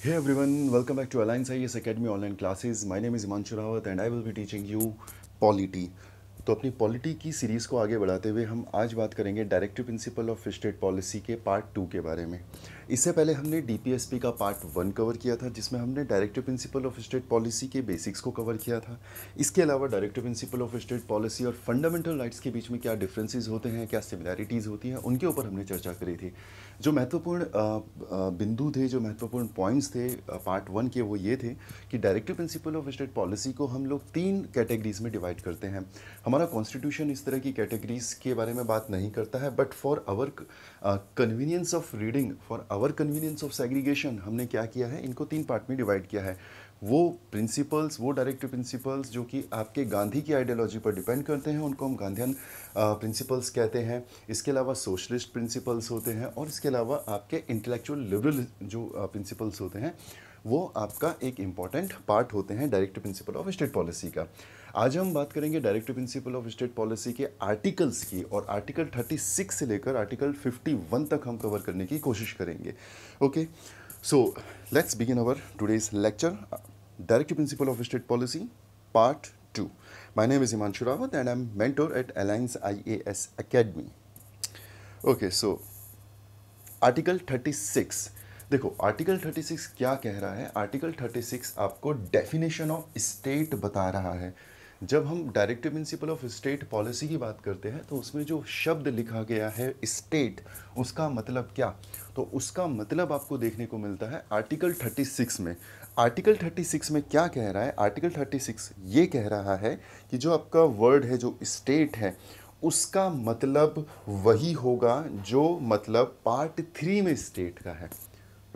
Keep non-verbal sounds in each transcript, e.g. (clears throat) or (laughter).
Hey everyone, welcome back to Alliance IES Academy online classes. My name is Imanshu Rawat and I will be teaching you polity. तो अपनी polity की series को आगे बढ़ाते हुए हम आज बात करेंगे directive principle of state policy के पार्ट टू के बारे में इससे पहले हमने डीपीएसपी का पार्ट वन कवर किया था, जिसमें हमने directive principle of state policy के बेसिक्स को कवर किया था। इसके अलावा directive principle of state policy और फंडामेंटल राइट्स के बीच में क्या डिफरेंसेस होते हैं, क्या सिमिलैरिटीज़ होती हैं, उनके ऊपर हमने चर्चा करी थी। जो महत्वपूर्ण बिंदु थे, जो महत्वपूर्ण पॉइंट्स थे पार्ट वन के, वो ये थे कि directive principle of state policy को हम लोग तीन कैटेगरीज में डिवाइड करते हैं। हमारा कॉन्स्टिट्यूशन इस तरह की कैटेगरीज के बारे में बात नहीं करता है but for our convenience of reading for our convenience of segregation हमने क्या किया है? इनको तीन पार्ट में डिवाइड किया है। वो प्रिंसिपल्स वो डायरेक्टिव प्रिंसिपल्स जो कि आपके गांधी की आइडियोलॉजी पर डिपेंड करते हैं, उनको हम गांधीन प्रिंसिपल्स कहते हैं। इसके अलावा सोशलिस्ट प्रिंसिपल्स होते हैं और इसके अलावा आपके इंटेलेक्चुअल लिबरल जो प्रिंसिपल्स होते हैं, वो आपका एक इंपॉर्टेंट पार्ट होते हैं directive principle of state policy का। आज हम बात करेंगे directive principle of state policy के आर्टिकल्स की और आर्टिकल 36 से लेकर आर्टिकल 51 तक हम कवर करने की कोशिश करेंगे। Okay so let's begin our today's lecture directive principle of state policy part two my name is Himanshu Rawat and I'm mentor at Alliance IAS Academy. Okay, so article 36 देखो article 36 क्या कह रहा है? Article 36 आपको definition of state बता रहा है। जब हम directive principle of state policy की बात करते हैं तो उसमें जो शब्द लिखा गया है, स्टेट, उसका मतलब क्या? तो उसका मतलब आपको देखने को मिलता है आर्टिकल 36 में। आर्टिकल 36 में क्या कह रहा है? आर्टिकल 36 ये कह रहा है कि जो आपका वर्ड है, जो स्टेट है, उसका मतलब वही होगा जो मतलब पार्ट थ्री में स्टेट का है।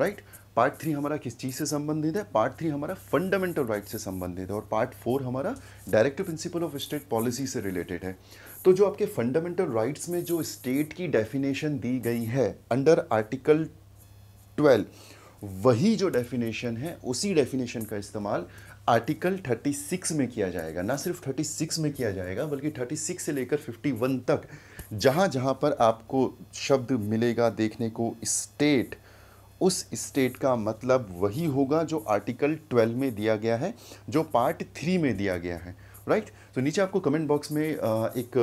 राइट? right? पार्ट थ्री हमारा किस चीज़ से संबंधित है? पार्ट थ्री हमारा फंडामेंटल राइट से संबंधित है और पार्ट फोर हमारा directive principle of state policy से रिलेटेड है। तो जो आपके फंडामेंटल राइट्स में जो स्टेट की डेफिनेशन दी गई है अंडर आर्टिकल ट्वेल्व वही जो डेफिनेशन है, उसी डेफिनेशन का इस्तेमाल आर्टिकल 36 में किया जाएगा। ना सिर्फ़ 36 में किया जाएगा, बल्कि 36 से लेकर 51 तक जहाँ जहाँ पर आपको शब्द मिलेगा देखने को स्टेट उस स्टेट का मतलब वही होगा जो आर्टिकल 12 में दिया गया है जो पार्ट थ्री में दिया गया है राइट right? तो so, नीचे आपको कमेंट बॉक्स में एक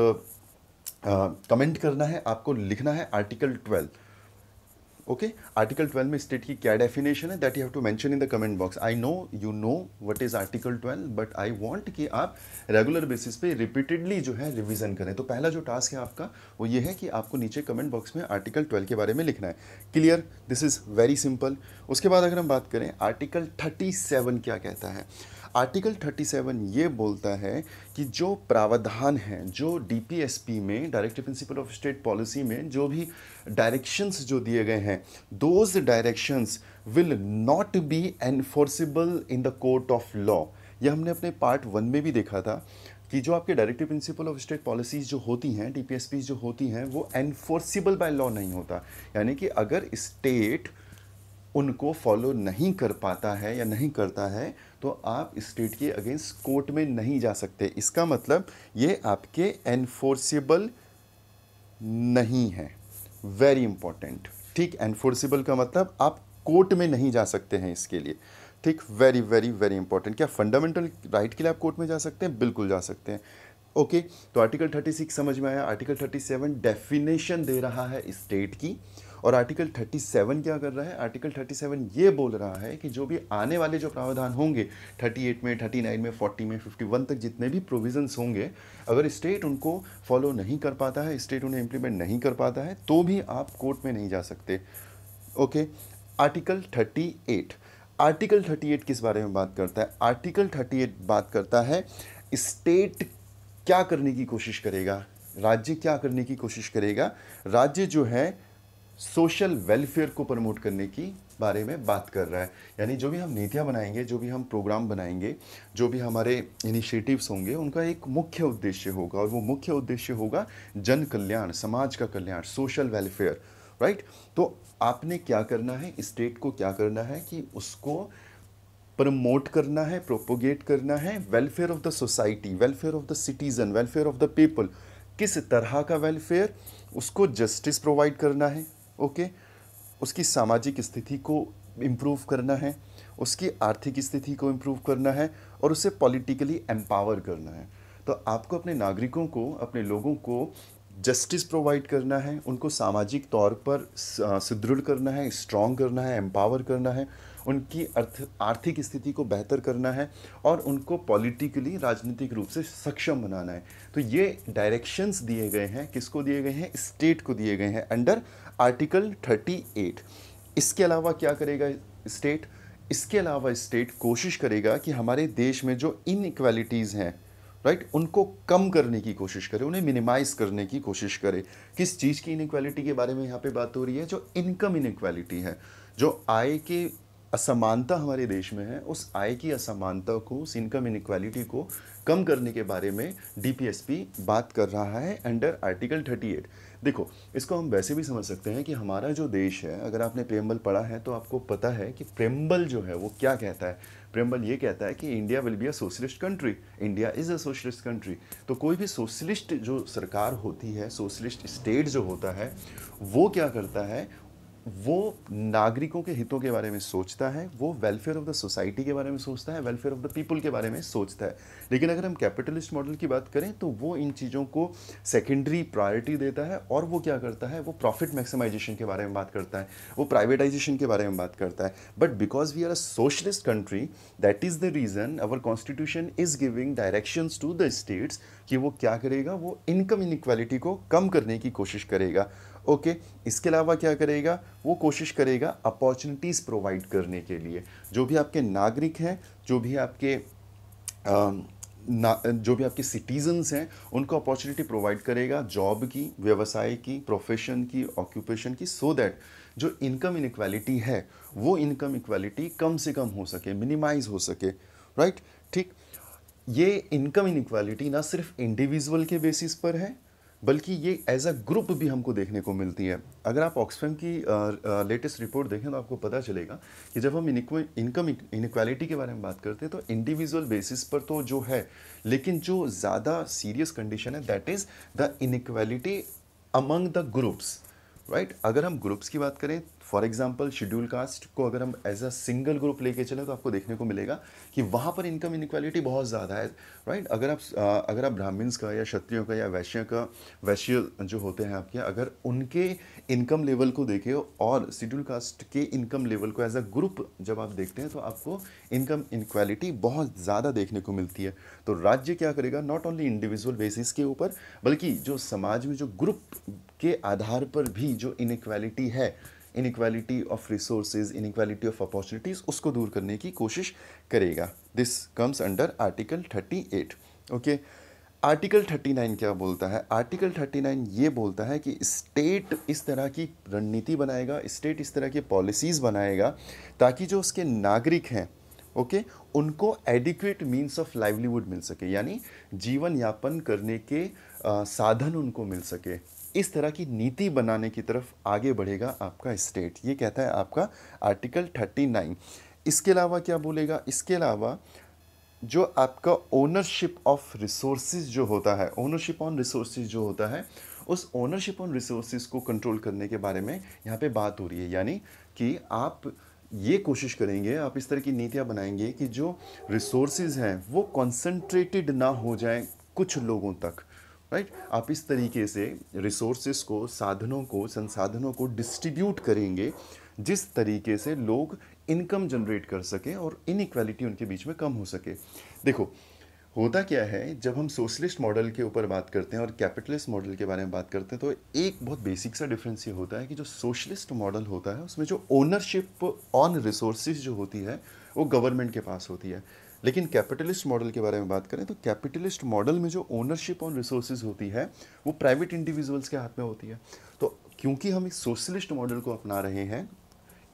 कमेंट करना है आपको लिखना है आर्टिकल 12 ओके आर्टिकल 12 में स्टेट की क्या डेफिनेशन है that you have to mention in the comment box I know you know what is article 12 but I want कि आप रेगुलर बेसिस पे रिपीटेडली जो है रिवीजन करें। तो पहला जो टास्क है आपका, वो ये है कि आपको नीचे कमेंट बॉक्स में आर्टिकल 12 के बारे में लिखना है। Clear this is very simple उसके बाद अगर हम बात करें आर्टिकल 37 क्या कहता है? आर्टिकल 37 ये बोलता है कि जो प्रावधान हैं, जो डीपीएसपी में directive principle of state policy में, जो भी डायरेक्शंस जो दिए गए हैं those directions will not be enforceable in the court of law यह हमने अपने पार्ट वन में भी देखा था कि जो आपके directive principle of state policies जो होती हैं डी जो होती हैं, वो एनफोर्सिबल बाय लॉ नहीं होता। यानी कि अगर स्टेट उनको फॉलो नहीं कर पाता है या नहीं करता है तो आप स्टेट के अगेंस्ट कोर्ट में नहीं जा सकते। इसका मतलब ये आपके एनफोर्सिबल नहीं है। वेरी इंपॉर्टेंट ठीक एनफोर्सिबल का मतलब आप कोर्ट में नहीं जा सकते हैं इसके लिए। ठीक वेरी वेरी वेरी इंपॉर्टेंट क्या फंडामेंटल राइट के लिए आप कोर्ट में जा सकते हैं? बिल्कुल जा सकते हैं। ओके okay, तो आर्टिकल 36 समझ में आया। आर्टिकल 37 डेफिनेशन दे रहा है स्टेट की। और आर्टिकल 37 क्या कर रहा है? आर्टिकल 37 ये बोल रहा है कि जो भी आने वाले जो प्रावधान होंगे 38 में 39 में 40 में 51 तक जितने भी प्रोविजंस होंगे, अगर स्टेट उनको फॉलो नहीं कर पाता है स्टेट उन्हें इम्प्लीमेंट नहीं कर पाता है तो भी आप कोर्ट में नहीं जा सकते। ओके आर्टिकल 38 आर्टिकल 38 किस बारे में बात करता है? आर्टिकल 38 बात करता है स्टेट क्या करने की कोशिश करेगा? राज्य क्या करने की कोशिश करेगा? राज्य जो है सोशल वेलफेयर को प्रमोट करने की बारे में बात कर रहा है। यानी जो भी हम नीतियाँ बनाएँगे, जो भी हम प्रोग्राम बनाएँगे, जो भी हमारे इनिशिएटिव्स होंगे, उनका एक मुख्य उद्देश्य होगा और वो मुख्य उद्देश्य होगा जन कल्याण, समाज का कल्याण, सोशल वेलफेयर राइट तो आपने क्या करना है? स्टेट को क्या करना है कि उसको प्रमोट करना है, प्रोपोगेट करना है। Welfare of the society, welfare of the citizen, welfare of the people, किस तरह का वेलफेयर? उसको जस्टिस प्रोवाइड करना है। ओके? उसकी सामाजिक स्थिति को इम्प्रूव करना है, उसकी आर्थिक स्थिति को इम्प्रूव करना है और उसे पॉलिटिकली एम्पावर करना है। तो आपको अपने नागरिकों को, अपने लोगों को जस्टिस प्रोवाइड करना है, उनको सामाजिक तौर पर सुदृढ़ करना है स्ट्रॉन्ग करना है एम्पावर करना है, उनकी अर्थ, आर्थिक स्थिति को बेहतर करना है और उनको पॉलिटिकली राजनीतिक रूप से सक्षम बनाना है। तो ये डायरेक्शंस दिए गए हैं, किसको दिए गए हैं? स्टेट को दिए गए हैं। अंडर आर्टिकल 38 इसके अलावा क्या करेगा स्टेट? इसके अलावा स्टेट कोशिश करेगा कि हमारे देश में जो इनक्वालिटीज़ हैं राइट right? उनको कम करने की कोशिश करे, उन्हें मिनिमाइज करने की कोशिश करे। किस चीज़ की इनक्वालिटी के बारे में यहाँ पे बात हो रही है? जो इनकम इनक्वालिटी है, जो आय के असमानता हमारे देश में है, उस आय की असमानता को, उस इनकम इनक्वालिटी को कम करने के बारे में डीपीएसपी बात कर रहा है अंडर आर्टिकल 38 देखो, इसको हम वैसे भी समझ सकते हैं कि हमारा जो देश है, अगर आपने प्रेम्बल पढ़ा है तो आपको पता है कि प्रेम्बल जो है, वो क्या कहता है? प्रेम्बल ये कहता है कि India will be a socialist country India is a socialist country तो कोई भी सोशलिस्ट जो सरकार होती है सोशलिस्ट स्टेट जो होता है, वो क्या करता है? वो नागरिकों के हितों के बारे में सोचता है, वो वेलफेयर ऑफ़ द सोसाइटी के बारे में सोचता है वेलफेयर ऑफ़ द पीपल के बारे में सोचता है। लेकिन अगर हम कैपिटलिस्ट मॉडल की बात करें तो वो इन चीज़ों को सेकेंडरी प्रायोरिटी देता है और वो क्या करता है, वो प्रॉफिट मैक्सिमाइजेशन के बारे में बात करता है, वो प्राइवेटाइजेशन के बारे में बात करता है। But because we are a socialist country that is the reason our constitution is giving directions to the states कि वो क्या करेगा, वो इनकम इनक्वालिटी को कम करने की कोशिश करेगा। ओके इसके अलावा क्या करेगा? वो कोशिश करेगा अपॉर्चुनिटीज़ प्रोवाइड करने के लिए। जो भी आपके नागरिक हैं जो भी आपके आ, ना जो भी आपके सिटीजन्स हैं उनको अपॉर्चुनिटी प्रोवाइड करेगा जॉब की व्यवसाय की प्रोफेशन की ऑक्यूपेशन की सो so दैट जो इनकम इनक्वालिटी है वो इनकम इक्वालिटी कम से कम हो सके मिनिमाइज हो सके राइट right? ठीक? ये इनकम इनक्वालिटी ना सिर्फ़ इंडिविजुअल के बेसिस पर है बल्कि ये एज अ ग्रुप भी हमको देखने को मिलती है। अगर आप ऑक्सफैम की लेटेस्ट रिपोर्ट देखें तो आपको पता चलेगा कि जब हम इनकम इनक्वालिटी के बारे में बात करते हैं तो इंडिविजुअल बेसिस पर तो जो है, लेकिन जो ज़्यादा सीरियस कंडीशन है that is the inequality among the groups right अगर हम ग्रुप्स की बात करें फॉर एग्ज़ाम्पल शेड्यूल कास्ट को अगर हम एज अ सिंगल ग्रुप लेके चले तो आपको देखने को मिलेगा कि वहाँ पर इनकम इनक्वालिटी बहुत ज़्यादा है राइट right? अगर आप अगर आप ब्राह्मण्स का या क्षत्रियों का या वैश्य का, वैश्य जो होते हैं आपके, अगर उनके इनकम लेवल को देखें और शेड्यूल कास्ट के इनकम लेवल को एज अ ग्रुप जब आप देखते हैं तो आपको इनकम इनक्वालिटी बहुत ज़्यादा देखने को मिलती है तो राज्य क्या करेगा नॉट ओनली इंडिविजुअल बेसिस के ऊपर, बल्कि जो समाज में जो ग्रुप के आधार पर भी जो इनक्वालिटी है inequality of resource inequality of opportunities उसको दूर करने की कोशिश करेगा this comes under article 38 okay article 39 क्या बोलता है आर्टिकल 39 ये बोलता है कि स्टेट इस तरह की रणनीति बनाएगा स्टेट इस तरह की पॉलिसीज़ बनाएगा ताकि जो उसके नागरिक हैं ओके okay? उनको एडिक्वेट मीन्स ऑफ़ लाइवलीहुड मिल सके यानी जीवन यापन करने के आ, साधन उनको मिल सके इस तरह की नीति बनाने की तरफ़ आगे बढ़ेगा आपका स्टेट। ये कहता है आपका आर्टिकल थर्टी नाइन। इसके अलावा क्या बोलेगा? इसके अलावा जो आपका ओनरशिप ऑफ़ रिसोर्सेज जो होता है ओनरशिप ऑन रिसोर्सेज जो होता है, उस ओनरशिप ऑन रिसोर्सेज को कंट्रोल करने के बारे में यहाँ पे बात हो रही है। यानी कि आप ये कोशिश करेंगे, आप इस तरह की नीतियाँ बनाएँगे कि जो रिसोर्सेज हैं, वो कॉन्सेंट्रेटेड ना हो जाए कुछ लोगों तक। Right right? आप इस तरीके से रिसोर्सेस को, साधनों को, संसाधनों को डिस्ट्रीब्यूट करेंगे, जिस तरीके से लोग इनकम जनरेट कर सकें और इनक्वालिटी उनके बीच में कम हो सके देखो, होता क्या है, जब हम सोशलिस्ट मॉडल के ऊपर बात करते हैं और कैपिटलिस्ट मॉडल के बारे में बात करते हैं तो एक बहुत बेसिक सा डिफरेंस ये होता है कि जो सोशलिस्ट मॉडल होता है, उसमें जो ओनरशिप ऑन रिसोर्सेज जो होती है, वो गवर्नमेंट के पास होती है लेकिन कैपिटलिस्ट मॉडल के बारे में बात करें तो कैपिटलिस्ट मॉडल में जो ओनरशिप ऑन रिसोर्सेज होती है, वो प्राइवेट इंडिविजुअल्स के हाथ में होती है। तो क्योंकि हम इस सोशलिस्ट मॉडल को अपना रहे हैं,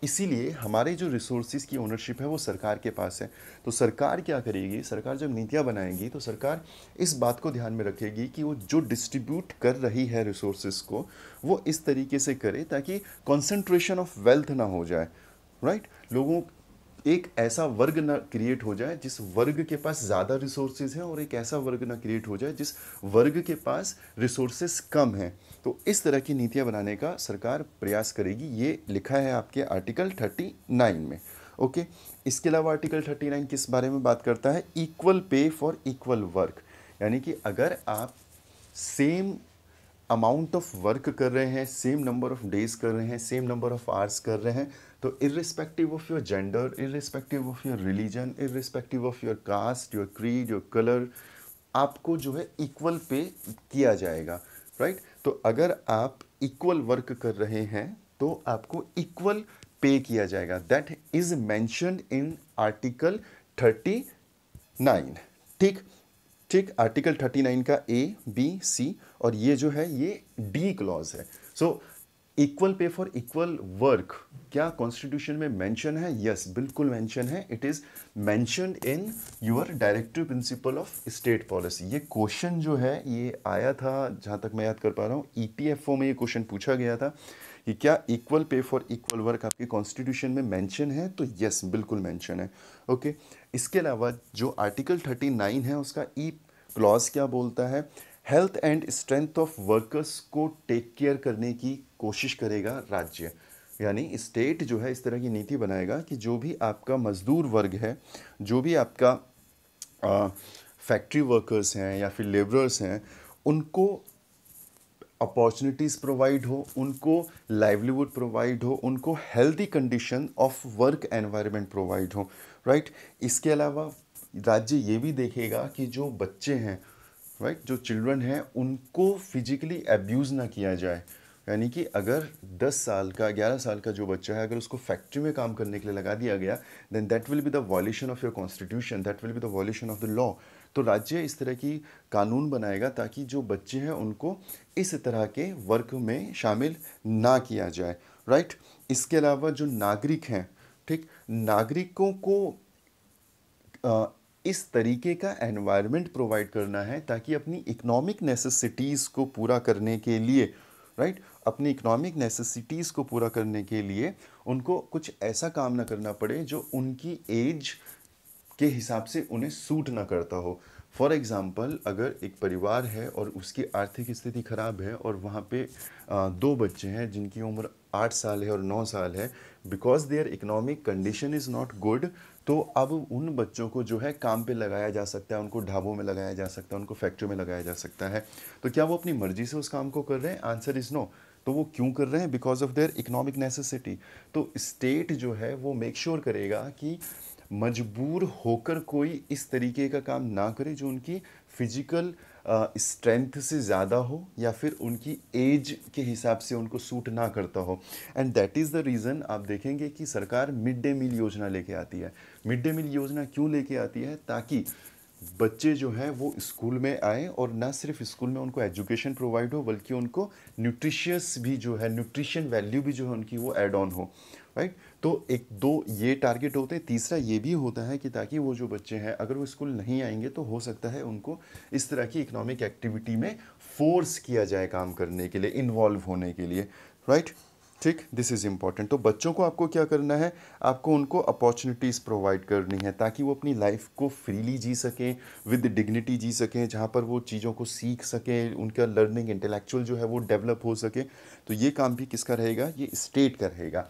इसीलिए हमारे जो रिसोर्सेज की ओनरशिप है, वो सरकार के पास है। तो सरकार क्या करेगी? सरकार जब नीतियाँ बनाएगी तो सरकार इस बात को ध्यान में रखेगी कि वो जो डिस्ट्रीब्यूट कर रही है रिसोर्सेज को, वो इस तरीके से करे ताकि कॉन्सेंट्रेशन ऑफ़ वेल्थ ना हो जाए। Right right? लोगों एक ऐसा वर्ग ना क्रिएट हो जाए, जिस वर्ग के पास ज़्यादा रिसोर्सेज हैं और एक ऐसा वर्ग ना क्रिएट हो जाए, जिस वर्ग के पास रिसोर्सेज कम हैं। तो इस तरह की नीतियाँ बनाने का सरकार प्रयास करेगी। ये लिखा है आपके आर्टिकल थर्टी नाइन में। ओके इसके अलावा आर्टिकल थर्टी नाइन किस बारे में बात करता है? Equal pay for equal work यानी कि अगर आप सेम अमाउंट ऑफ़ वर्क कर रहे हैं सेम नंबर ऑफ़ डेज़ कर रहे हैं सेम नंबर ऑफ़ आवर्स कर रहे हैं तो irrespective of your gender irrespective of your religion irrespective of your caste your creed your colour आपको जो है इक्वल पे किया जाएगा राइट right? तो अगर आप इक्वल वर्क कर रहे हैं तो आपको इक्वल पे किया जाएगा। That is mentioned in article thirty nine ठीक? ठीक? आर्टिकल थर्टी नाइन का ए बी सी और ये जो है ये डी क्लॉज है। So equal pay for equal work क्या कॉन्स्टिट्यूशन में मेंशन है? यस yes, बिल्कुल मेंशन है। It is mentioned in your directive principle of state policy ये क्वेश्चन जो है ये आया था जहाँ तक मैं याद कर पा रहा हूँ ई पी एफ़ ओ में ये क्वेश्चन पूछा गया था कि क्या equal pay for equal work आपके कॉन्स्टिट्यूशन में मेंशन है? तो यस बिल्कुल मेंशन है। Okay okay? इसके अलावा जो आर्टिकल थर्टी नाइन है उसका ई क्लॉज क्या बोलता है? Health and strength of workers को टेक केयर करने की कोशिश करेगा राज्य यानी स्टेट जो है, इस तरह की नीति बनाएगा कि जो भी आपका मजदूर वर्ग है, जो भी आपका फैक्ट्री वर्कर्स हैं या फिर लेबरर्स हैं, उनको अपॉर्चुनिटीज़ प्रोवाइड हो, उनको लाइवलीवुड प्रोवाइड हो, उनको healthy condition of work environment provide हो राइट right? इसके अलावा राज्य ये भी देखेगा कि जो बच्चे हैं राइट जो चिल्ड्रन हैं उनको फिजिकली एब्यूज़ ना किया जाए। यानी कि अगर 10 साल का 11 साल का जो बच्चा है अगर उसको फैक्ट्री में काम करने के लिए लगा दिया गया then that will be the violation of your constitution that will be the violation of the law तो राज्य इस तरह की कानून बनाएगा ताकि जो बच्चे हैं उनको इस तरह के वर्क में शामिल ना किया जाए। Right right? इसके अलावा जो नागरिक हैं ठीक? नागरिकों को आ, इस तरीके का एनवायरनमेंट प्रोवाइड करना है ताकि अपनी इकोनॉमिक नेसेसिटीज़ को पूरा करने के लिए राइट right? अपनी इकोनॉमिक नेसेसिटीज़ को पूरा करने के लिए उनको कुछ ऐसा काम ना करना पड़े जो उनकी एज के हिसाब से उन्हें सूट ना करता हो फॉर एग्ज़ाम्पल अगर एक परिवार है और उसकी आर्थिक स्थिति ख़राब है और वहाँ पे दो बच्चे हैं जिनकी उम्र आठ साल है और नौ साल है because their economic condition is not good तो अब उन बच्चों को जो है काम पे लगाया जा सकता है, उनको ढाबों में लगाया जा सकता है, उनको फैक्ट्री में लगाया जा सकता है। तो क्या वो अपनी मर्ज़ी से उस काम को कर रहे हैं? आंसर इज़ नो तो वो क्यों कर रहे हैं? Because of their economic necessity तो स्टेट जो है, वो मेक श्योर sure करेगा कि मजबूर होकर कोई इस तरीके का काम ना करे जो उनकी फ़िज़िकल स्ट्रेंथ से ज़्यादा हो या फिर उनकी एज के हिसाब से उनको सूट ना करता हो। And that is the reason आप देखेंगे कि सरकार मिड डे मील योजना लेके आती है। मिड डे मील योजना क्यों लेके आती है? ताकि बच्चे जो हैं वो स्कूल में आए और ना सिर्फ़ स्कूल में उनको एजुकेशन प्रोवाइड हो, बल्कि उनको न्यूट्रिशियस भी जो है न्यूट्रिशन वैल्यू भी जो है उनकी वो एड ऑन हो। राइट तो एक दो ये टारगेट होते हैं, तीसरा ये भी होता है कि ताकि वो जो बच्चे हैं, अगर वो स्कूल नहीं आएँगे तो हो सकता है उनको इस तरह की इकोनॉमिक एक्टिविटी में फोर्स किया जाए काम करने के लिए इन्वॉल्व होने के लिए राइट ठीक दिस इज़ इंपॉर्टेंट तो बच्चों को आपको क्या करना है? आपको उनको अपॉर्चुनिटीज़ प्रोवाइड करनी है ताकि वो अपनी लाइफ को फ्रीली जी सकें विद डिग्निटी जी सकें, जहाँ पर वो चीज़ों को सीख सकें, उनका लर्निंग इंटेलेक्चुअल जो है वो डेवलप हो सके। तो ये काम भी किसका रहेगा? ये स्टेट का रहेगा।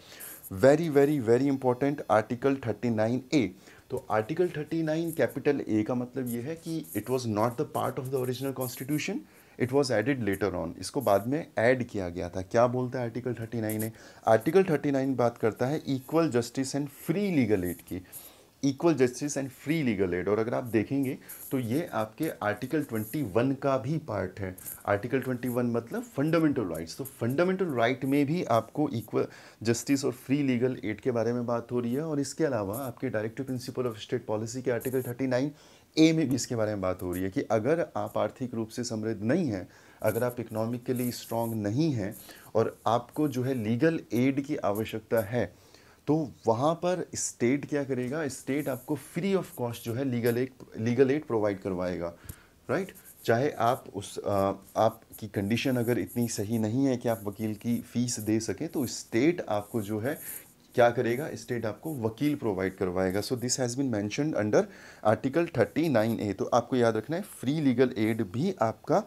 Very very very important article thirty nine A तो article thirty nine capital A का मतलब ये है कि it was not the part of the original constitution it was added later on इसको बाद में एड किया गया था। क्या बोलता है article thirty nine A article thirty nine बात करता है equal justice and free legal aid की। Equal justice and free legal aid और अगर आप देखेंगे तो ये आपके आर्टिकल 21 का भी पार्ट है। आर्टिकल 21 मतलब फंडामेंटल राइट्स तो फंडामेंटल राइट right में भी आपको इक्वल जस्टिस और फ्री लीगल एड के बारे में बात हो रही है। और इसके अलावा आपके directive principle of state policy के आर्टिकल 39 ए में भी इसके बारे में बात हो रही है कि अगर आप आर्थिक रूप से समृद्ध नहीं हैं, अगर आप इकोनॉमिकली स्ट्रांग नहीं हैं, और आपको जो है लीगल एड की आवश्यकता है तो वहाँ पर स्टेट क्या करेगा? स्टेट आपको फ्री ऑफ़ कॉस्ट जो है legal aid legal aid provide करवाएगा राइट चाहे आप उस आ, आपकी कंडीशन अगर इतनी सही नहीं है कि आप वकील की फ़ीस दे सकें तो स्टेट आपको जो है क्या करेगा? स्टेट आपको वकील प्रोवाइड करवाएगा। So this has been mention under article thirty nine A तो आपको याद रखना है फ्री लीगल एड भी आपका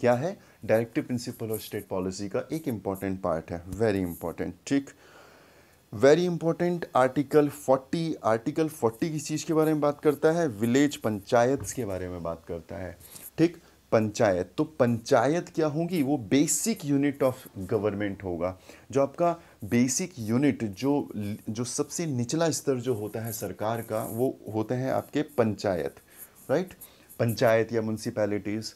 क्या है? Directive principle of state policy का एक इंपॉर्टेंट पार्ट है। वेरी इंपॉर्टेंट ठीक? वेरी इंपॉर्टेंट आर्टिकल 40 आर्टिकल 40 किस चीज़ के बारे में बात करता है? विलेज पंचायत के बारे में बात करता है। ठीक? पंचायत। तो पंचायत क्या होगी? वो बेसिक यूनिट ऑफ़ गवर्नमेंट होगा। जो आपका बेसिक यूनिट जो जो सबसे निचला स्तर जो होता है सरकार का, वो होते हैं आपके पंचायत। राइट पंचायत या म्यूनसिपैलिटीज़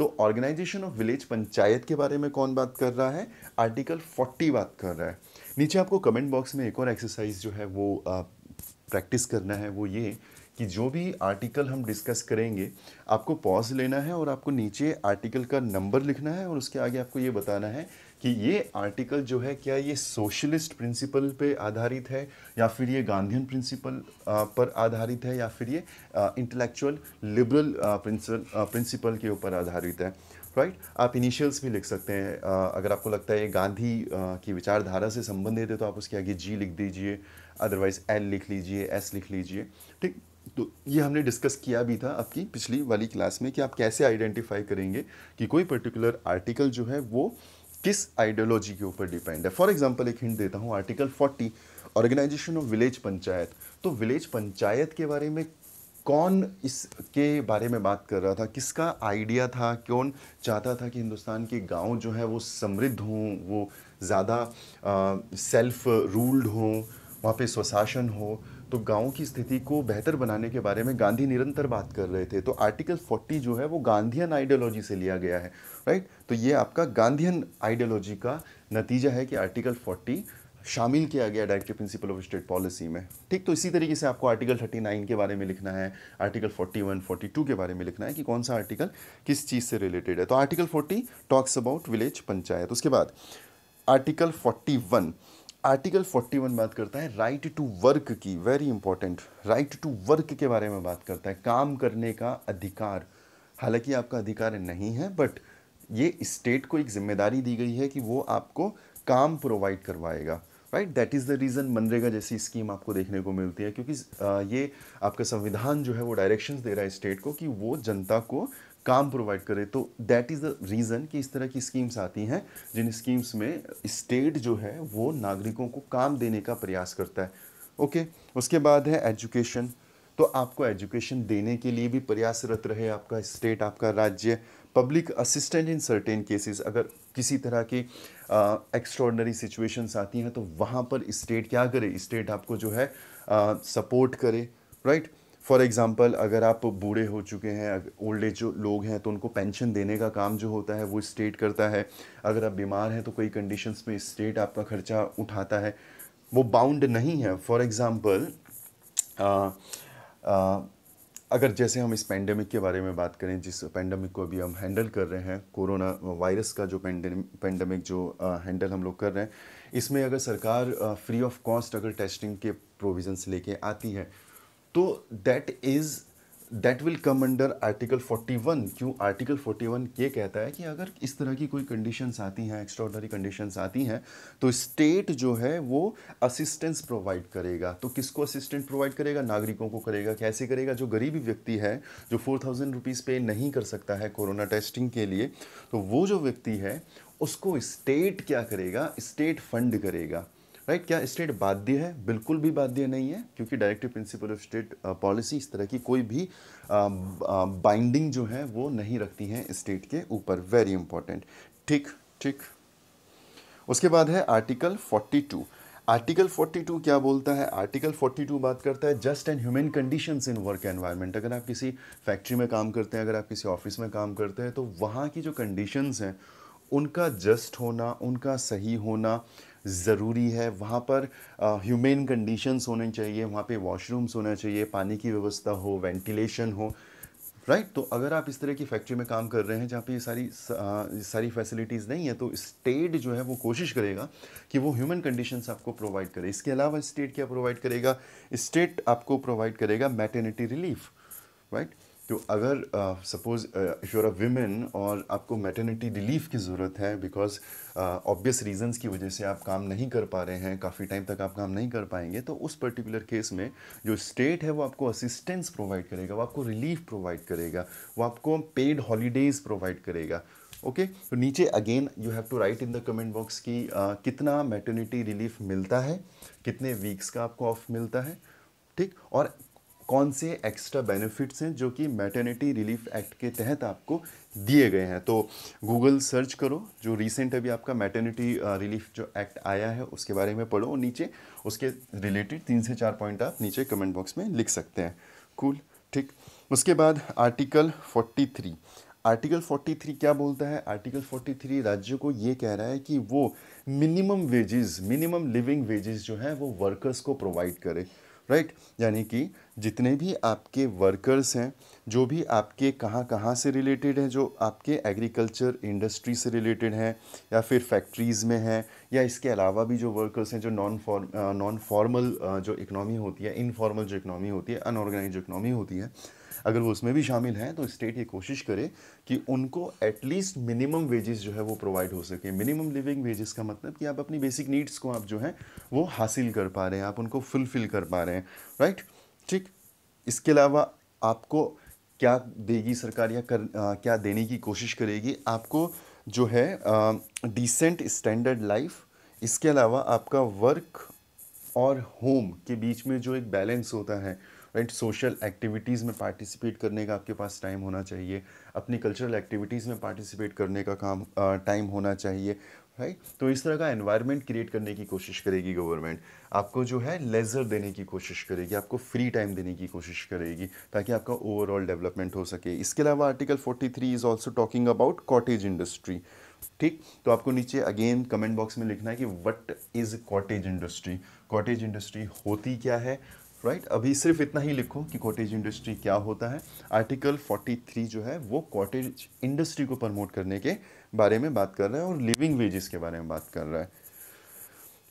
तो ऑर्गेनाइजेशन ऑफ़ विलेज पंचायत के बारे में कौन बात कर रहा है? आर्टिकल 40 बात कर रहा है। नीचे आपको कमेंट बॉक्स में एक और एक्सरसाइज जो है वो प्रैक्टिस करना है, वो ये कि जो भी आर्टिकल हम डिस्कस करेंगे, आपको पॉज लेना है और आपको नीचे आर्टिकल का नंबर लिखना है और उसके आगे आपको ये बताना है कि ये आर्टिकल जो है, क्या ये सोशलिस्ट प्रिंसिपल पे आधारित है, या फिर ये गांधीयन प्रिंसिपल पर आधारित है, या फिर ये इंटेलेक्चुअल लिबरल प्रिंसिपल के ऊपर आधारित है राइट आप इनिशियल्स भी लिख सकते हैं अगर आपको लगता है ये गांधी की विचारधारा से संबंधित है तो आप उसके आगे जी लिख दीजिए अदरवाइज़ एल लिख लीजिए एस लिख लीजिए, ठीक? तो ये हमने डिस्कस किया भी था आपकी पिछली वाली क्लास में कि आप कैसे आइडेंटिफाई करेंगे कि कोई पर्टिकुलर आर्टिकल जो है वो किस आइडियोलॉजी के ऊपर डिपेंड है? फॉर एग्ज़ाम्पल एक हिंट देता हूँ article forty organisation of village panchayat तो विलेज पंचायत के बारे में कौन इसके बारे में बात कर रहा था? किसका आइडिया था? कौन चाहता था कि हिंदुस्तान के गाँव जो है वो समृद्ध हों, वो ज़्यादा सेल्फ रूल्ड हों, वहाँ पे स्वशासन हो? तो गाँव की स्थिति को बेहतर बनाने के बारे में गांधी निरंतर बात कर रहे थे। तो आर्टिकल 40 जो है वो गांधीयन आइडियोलॉजी से लिया गया है राइट? तो ये आपका गांधीयन आइडियोलॉजी का नतीजा है कि आर्टिकल 40 शामिल किया गया directive principle of state policy में। ठीक तो इसी तरीके से आपको आर्टिकल 39 के बारे में लिखना है आर्टिकल 41, 42 के बारे में लिखना है कि कौन सा आर्टिकल किस चीज़ से रिलेटेड है। तो article 40 talks about village panchayat उसके बाद आर्टिकल 41 आर्टिकल 41 बात करता है राइट टू वर्क की very important right to work के बारे में बात करता है, काम करने का अधिकार। हालाँकि आपका अधिकार नहीं है बट ये स्टेट को एक ज़िम्मेदारी दी गई है कि वो आपको काम प्रोवाइड करवाएगा right that is the reason MNREGA जैसी स्कीम आपको देखने को मिलती है, क्योंकि ये आपका संविधान जो है वो डायरेक्शंस दे रहा है स्टेट को कि वो जनता को काम प्रोवाइड करे तो दैट इज़ द रीज़न कि इस तरह की स्कीम्स आती हैं, जिन स्कीम्स में स्टेट जो है, वो नागरिकों को काम देने का प्रयास करता है। Okay okay? उसके बाद है एजुकेशन तो आपको एजुकेशन देने के लिए भी प्रयासरत रहे आपका स्टेट आपका राज्य। Public assistant in certain cases अगर किसी तरह की एक्स्ट्रॉर्डनरी सिचुएशंस आती हैं तो वहाँ पर स्टेट क्या करे? स्टेट आपको जो है सपोर्ट करे राइट फॉर एग्ज़ाम्पल अगर आप बूढ़े हो चुके हैं, ओल्ड एज लोग हैं तो उनको पेंशन देने का काम जो होता है, वो स्टेट करता है। अगर आप बीमार हैं तो कोई कंडीशंस में स्टेट आपका खर्चा उठाता है। वो बाउंड नहीं है। फॉर एग्ज़ाम्पल अगर जैसे हम इस पेंडेमिक के बारे में बात करें, जिस पेंडेमिक को अभी हम हैंडल कर रहे हैं कोरोना वायरस का जो पेंडेमिक जो हैंडल हम लोग कर रहे हैं, इसमें अगर सरकार फ्री ऑफ़ कॉस्ट अगर टेस्टिंग के प्रोविजंस लेके आती है तो that is that will come under article 41 क्यों? आर्टिकल 41 ये कहता है कि अगर इस तरह की कोई कंडीशंस आती हैं एक्स्ट्रॉर्डनरी कंडीशंस आती हैं तो स्टेट जो है वो असिस्टेंस प्रोवाइड करेगा। तो किसको असिस्टेंट प्रोवाइड करेगा? नागरिकों को करेगा। कैसे करेगा? जो गरीबी व्यक्ति है, जो फोर थाउज़ेंड रुपीज़ पे नहीं कर सकता है कोरोना टेस्टिंग के लिए तो वो जो व्यक्ति है, उसको स्टेट क्या करेगा? स्टेट फंड करेगा। राइट क्या स्टेट बाध्य है? बिल्कुल भी बाध्य नहीं है क्योंकि directive principle of state policy इस तरह की कोई भी बाइंडिंग uh, जो है वो नहीं रखती हैं स्टेट के ऊपर। वेरी इंपॉर्टेंट ठीक ठीक। उसके बाद है आर्टिकल 42 आर्टिकल 42 क्या बोलता है? आर्टिकल 42 बात करता है just and human conditions in work environment अगर आप किसी फैक्ट्री में काम करते हैं अगर आप किसी ऑफ़िस में काम करते हैं तो वहाँ की जो कंडीशंस हैं उनका जस्ट होना उनका सही होना ज़रूरी है। वहाँ पर ह्यूमेन कंडीशंस होने चाहिए वहाँ पे वॉशरूम्स होना चाहिए पानी की व्यवस्था हो वेंटिलेशन हो राइट right? तो अगर आप इस तरह की फैक्ट्री में काम कर रहे हैं जहाँ पे ये सारी आ, सारी फैसिलिटीज़ नहीं है तो स्टेट जो है वो कोशिश करेगा कि वो ह्यूमन कंडीशंस आपको प्रोवाइड करे। इसके अलावा स्टेट क्या प्रोवाइड करेगा? स्टेट आपको प्रोवाइड करेगा मैटर्निटी रिलीफ राइट तो अगर suppose if you're a women और आपको मैटर्निटी रिलीफ की ज़रूरत है बिकॉज़ ऑब्वियस रीजंस की वजह से आप काम नहीं कर पा रहे हैं काफ़ी टाइम तक आप काम नहीं कर पाएँगे तो उस पर्टिकुलर केस में जो स्टेट है वो आपको असिस्टेंस प्रोवाइड करेगा वो आपको रिलीफ प्रोवाइड करेगा वो आपको पेड हॉलीडेज़ प्रोवाइड करेगा ओके okay? तो नीचे again you have to write in the comment box कि uh, कितना मैटर्निटी रिलीफ मिलता है कितने वीक्स का आपको ऑफ़ मिलता है ठीक और कौन से एक्स्ट्रा बेनिफिट्स हैं जो कि मैटर्निटी रिलीफ एक्ट के तहत आपको दिए गए हैं? तो गूगल सर्च करो, जो रिसेंट अभी आपका मैटर्निटी रिलीफ जो एक्ट आया है, उसके बारे में पढ़ो नीचे उसके रिलेटेड तीन से चार पॉइंट आप नीचे कमेंट बॉक्स में लिख सकते हैं। कूल ठीक? उसके बाद आर्टिकल फोर्टी थ्री आर्टिकल 43 क्या बोलता है? आर्टिकल 43 राज्य को ये कह रहा है कि वो minimum wages minimum living wages जो है, वो वर्कर्स को प्रोवाइड करे। राइट यानी कि जितने भी आपके वर्कर्स हैं, जो भी आपके कहाँ कहाँ से रिलेटेड हैं, जो आपके एग्रीकल्चर इंडस्ट्री से रिलेटेड हैं, या फिर फैक्ट्रीज़ में हैं, या इसके अलावा भी जो वर्कर्स हैं, जो नॉन फॉर्म नॉन फॉर्मल जो इकनॉमी होती है इनफॉर्मल जो इकनॉमी होती है अनऑर्गेनाइज इकनॉमी होती है अगर वो उसमें भी शामिल हैं तो स्टेट ये कोशिश करे कि उनको एटलीस्ट मिनिमम वेजेस जो है वो प्रोवाइड हो सके। मिनिमम लिविंग वेजेस का मतलब कि आप अपनी बेसिक नीड्स को आप जो है वो हासिल कर पा रहे हैं आप उनको फुलफिल कर पा रहे हैं राइट ठीक? इसके अलावा आपको क्या देगी सरकार या कर आ, क्या देने की कोशिश करेगी? आपको जो है डिसेंट स्टैंडर्ड लाइफ इसके अलावा आपका वर्क और होम के बीच में जो एक बैलेंस होता है राइट सोशल एक्टिविटीज़ में पार्टिसिपेट करने का आपके पास टाइम होना चाहिए। अपनी कल्चरल एक्टिविटीज़ में पार्टिसिपेट करने का काम टाइम होना चाहिए, राइट? right? तो इस तरह का एनवायरनमेंट क्रिएट करने की कोशिश करेगी गवर्नमेंट आपको जो है लेज़र देने की कोशिश करेगी, आपको फ्री टाइम देने की कोशिश करेगी, ताकि आपका ओवरऑल डेवलपमेंट हो सके। इसके अलावा article 43 is also talking about cottage industry ठीक? तो आपको नीचे अगेन कमेंट बॉक्स में लिखना है कि what is cottage industry cottage industry होती क्या है? Right right? अभी सिर्फ़ इतना ही लिखो कि कॉटेज इंडस्ट्री क्या होता है। आर्टिकल 43 जो है वो कॉटेज इंडस्ट्री को प्रमोट करने के बारे में बात कर रहा है और लिविंग वेजेस के बारे में बात कर रहा है।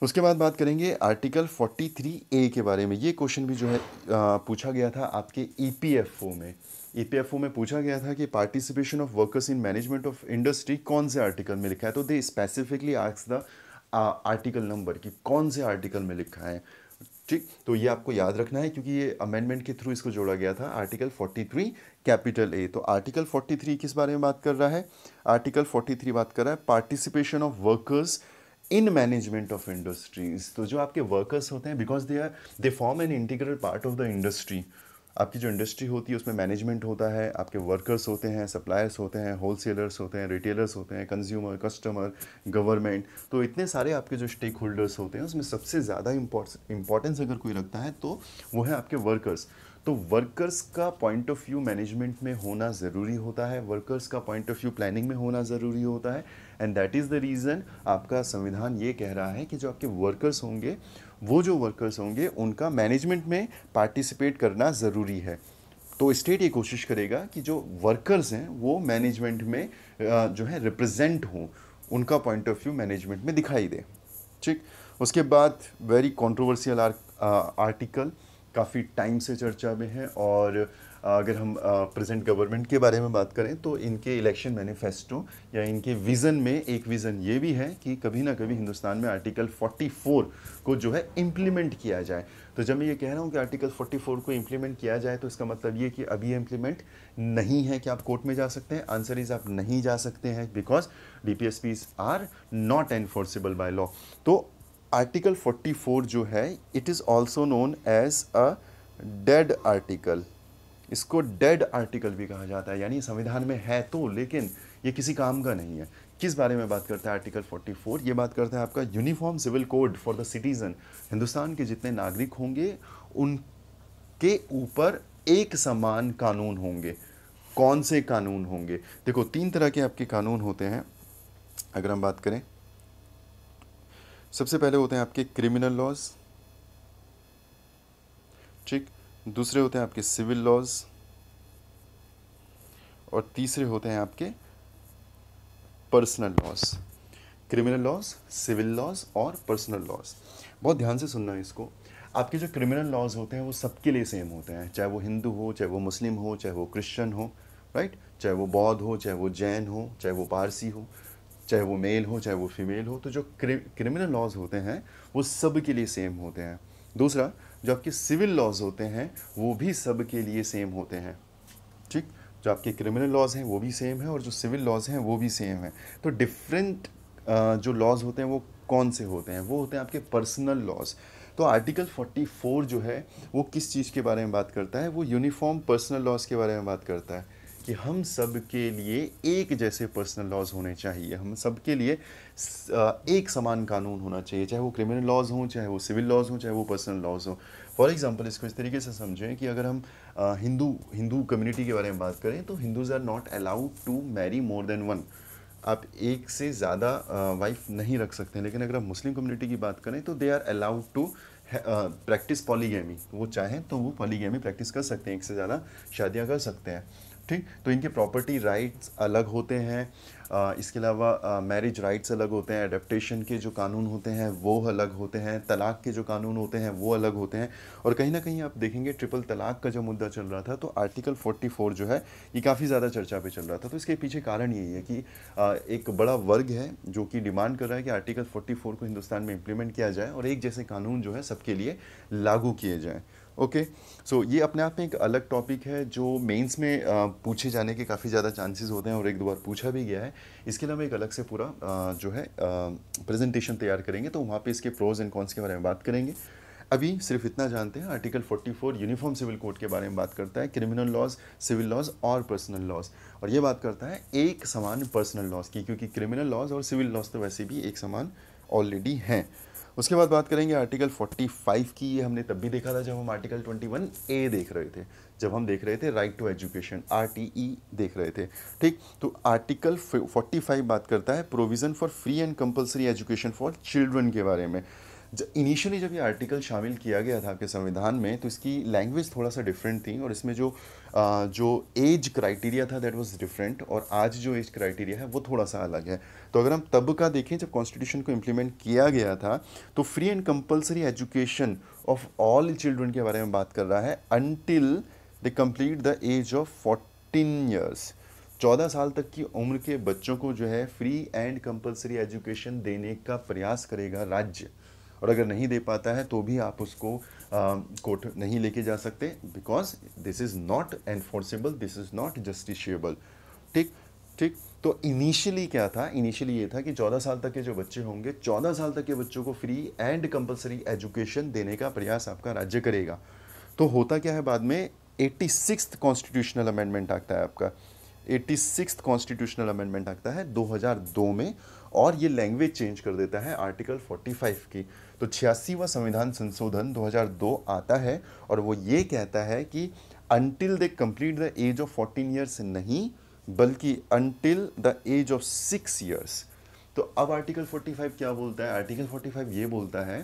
उसके बाद बात करेंगे आर्टिकल 43 ए के बारे में। ये क्वेश्चन भी जो है आ, पूछा गया था आपके ई e में ई e में पूछा गया था कि participation of workers in management of industry कौन से आर्टिकल में लिखा है? तो they specifically ask the article number कि कौन से आर्टिकल में लिखा है? ठीक तो ये आपको याद रखना है क्योंकि ये अमेंडमेंट के थ्रू इसको जोड़ा गया था आर्टिकल 43 कैपिटल ए तो आर्टिकल 43 किस बारे में बात कर रहा है? आर्टिकल 43 बात कर रहा है participation of workers in management of industries तो जो आपके वर्कर्स होते हैं because they are they form an integral part of the industry आपकी जो इंडस्ट्री होती है, उसमें मैनेजमेंट होता है, आपके वर्कर्स होते हैं सप्लायर्स होते हैं होलसेलर्स होते हैं रिटेलर्स होते हैं कंज्यूमर कस्टमर गवर्नमेंट तो इतने सारे आपके जो स्टेक होल्डर्स होते हैं, उसमें सबसे ज़्यादा इंपॉर्टेंस अगर कोई रखता है तो वो है आपके वर्कर्स तो वर्कर्स का पॉइंट ऑफ़ व्यू मैनेजमेंट में होना ज़रूरी होता है वर्कर्स का पॉइंट ऑफ़ व्यू प्लानिंग में होना ज़रूरी होता है. And that is the reason आपका संविधान ये कह रहा है कि जो आपके वर्कर्स होंगे वो जो वर्कर्स होंगे, उनका मैनेजमेंट में पार्टिसिपेट करना ज़रूरी है। तो स्टेट ये कोशिश करेगा कि जो वर्कर्स हैं, वो मैनेजमेंट में जो है रिप्रेजेंट हों। उनका पॉइंट ऑफ़ व्यू मैनेजमेंट में दिखाई दे। ठीक? उसके बाद वेरी कॉन्ट्रोवर्सियल आर्टिकल काफ़ी टाइम से चर्चा में है और अगर हम प्रेजेंट गवर्नमेंट के बारे में बात करें तो इनके इलेक्शन मैनिफेस्टो या इनके विज़न में एक विज़न ये भी है कि कभी ना कभी हिंदुस्तान में आर्टिकल 44 को जो है इम्प्लीमेंट किया जाए। तो जब मैं ये कह रहा हूँ कि आर्टिकल 44 को इम्प्लीमेंट किया जाए तो इसका मतलब ये कि अभी इम्प्लीमेंट नहीं है कि आप कोर्ट में जा सकते हैं। आंसर इज़ आप नहीं जा सकते हैं because they are not enforceable by law तो आर्टिकल 44 जो है it is also known as a dead article इसको डेड आर्टिकल भी कहा जाता है, यानी संविधान में है तो लेकिन ये किसी काम का नहीं है। किस बारे में बात करता है आर्टिकल 44 ये बात करता है आपका uniform civil code for the citizen. Hindustan के जितने नागरिक होंगे, उनके ऊपर एक समान कानून होंगे। कौन से कानून होंगे? देखो, तीन तरह के आपके कानून होते हैं, अगर हम बात करें। सबसे पहले होते हैं आपके क्रिमिनल लॉज। ठीक? दूसरे होते हैं आपके सिविल लॉज, और तीसरे होते हैं आपके personal laws, criminal laws, civil laws और पर्सनल लॉज। बहुत ध्यान से सुनना है इसको। आपके जो क्रिमिनल लॉज होते हैं, वो सबके लिए सेम होते हैं। चाहे वो हिंदू हो, चाहे वो मुस्लिम हो, चाहे वो क्रिश्चियन हो राइट चाहे वो बौद्ध हो, चाहे वो जैन हो, चाहे वो पारसी हो, चाहे वो मेल हो, चाहे वो फीमेल हो तो जो क्रिमिनल लॉज होते हैं, वो सब के लिए सेम होते हैं। दूसरा जो आपके सिविल लॉज होते हैं, वो भी सब के लिए सेम होते हैं। ठीक? जो आपके क्रिमिनल लॉज हैं, वो भी सेम है और जो सिविल लॉज हैं, वो भी सेम है। तो डिफरेंट जो लॉज होते हैं, वो कौन से होते हैं? वो होते हैं आपके पर्सनल लॉज तो आर्टिकल 44 जो है, वो किस चीज़ के बारे में बात करता है? वो यूनिफॉर्म पर्सनल लॉज के बारे में बात करता है। कि हम सब के लिए एक जैसे पर्सनल लॉज होने चाहिए। हम सब के लिए एक समान कानून होना चाहिए, चाहे वो क्रिमिनल लॉज हों, चाहे वो सिविल लॉज हों, चाहे वो पर्सनल लॉज हों। फॉर एग्जांपल इसको इस तरीके से समझें कि अगर हम हिंदू हिंदू कम्युनिटी के बारे में बात करें तो Hindus are not allowed to marry more than one आप एक से ज़्यादा वाइफ नहीं रख सकते, लेकिन अगर आप मुस्लिम कम्युनिटी की बात करें तो they are allowed to practise polygamy वो चाहें तो वो पॉलीगेमी प्रैक्टिस कर सकते हैं, एक से ज़्यादा शादियाँ कर सकते हैं। ठीक? तो इनके प्रॉपर्टी राइट्स अलग होते हैं। इसके अलावा मैरिज राइट्स अलग होते हैं अडेप्टेशन के जो कानून होते हैं, वो अलग होते हैं, तलाक के जो कानून होते हैं, वो अलग होते हैं। और कहीं ना कहीं आप देखेंगे ट्रिपल तलाक का जो मुद्दा चल रहा था तो आर्टिकल 44 जो है, ये काफ़ी ज़्यादा चर्चा पे चल रहा था। तो इसके पीछे कारण यही है कि एक बड़ा वर्ग है, जो कि डिमांड कर रहा है कि आर्टिकल फोर्टी को हिंदुस्तान में इम्प्लीमेंट किया जाए और एक जैसे कानून जो है, सबके लिए लागू किए जाएँ। ओके सो ये अपने आप में एक अलग टॉपिक है जो मेंस में पूछे जाने के काफ़ी ज़्यादा चांसेस होते हैं और एक दो बार पूछा भी गया है। इसके लिए हम एक अलग से पूरा जो है प्रेजेंटेशन तैयार करेंगे तो वहाँ पे इसके प्रोज एंड कॉन्स के बारे में बात करेंगे। अभी सिर्फ़ इतना जानते हैं आर्टिकल 44 यूनिफॉर्म सिविल कोड के बारे में बात करता है क्रिमिनल लॉज सिविल लॉज और पर्सनल लॉज और ये बात करता है एक समान पर्सनल लॉज की, क्योंकि क्रिमिनल लॉज और सिविल लॉज तो वैसे भी एक समान ऑलरेडी हैं। उसके बाद बात करेंगे आर्टिकल 45 की, ये हमने तब भी देखा था जब हम आर्टिकल 21 ए देख रहे थे। जब हम देख रहे थे राइट टू एजुकेशन आरटीई देख रहे थे। ठीक? तो आर्टिकल 45 बात करता है provision for free and compulsory education for children के बारे में। इनिशियली जब ये आर्टिकल शामिल किया गया था आपके संविधान में तो इसकी लैंग्वेज थोड़ा सा डिफरेंट थी और इसमें जो आ, जो एज क्राइटेरिया था दैट वाज डिफरेंट और आज जो एज क्राइटेरिया है वो थोड़ा सा अलग है। तो अगर हम तब का देखें जब कॉन्स्टिट्यूशन को इम्प्लीमेंट किया गया था तो free and compulsory education of all children के बारे में बात कर रहा है until they complete the age of fourteen years चौदह साल तक की उम्र के बच्चों को जो है फ्री एंड कंपलसरी एजुकेशन देने का प्रयास करेगा राज्य। और अगर नहीं दे पाता है तो भी आप उसको कोर्ट नहीं लेके जा सकते because this is not enforceable this is not justiciable ठीक ठीक? तो इनिशियली क्या था? इनिशियली ये था कि 14 साल तक के जो बच्चे होंगे 14 साल तक के बच्चों को फ्री एंड कंपलसरी एजुकेशन देने का प्रयास आपका राज्य करेगा। तो होता क्या है बाद में? एट्टी सिक्स कॉन्स्टिट्यूशनल अमेंडमेंट आता है आपका। एट्टी सिक्स कॉन्स्टिट्यूशनल अमेंडमेंट आता है 2002 में, और ये लैंग्वेज चेंज कर देता है आर्टिकल 45 की। तो छियासीवा संविधान संशोधन 2002 आता है और वो ये कहता है कि until they complete the age of 14 years नहीं, बल्कि until the age of six years तो अब आर्टिकल 45 क्या बोलता है? आर्टिकल 45 ये बोलता है